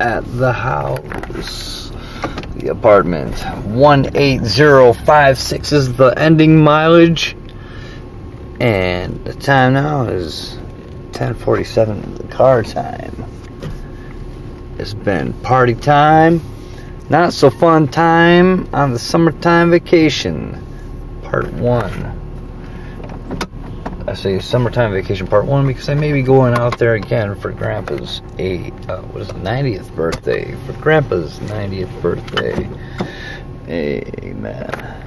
at the house. The apartment 18056 is the ending mileage. And the time now is 1047 the car time. It's been party time. Not so fun time on the summertime vacation. Part one. I say summertime vacation part one because I may be going out there again for Grandpa's eight, uh, what is it, 90th birthday. For Grandpa's 90th birthday. Amen.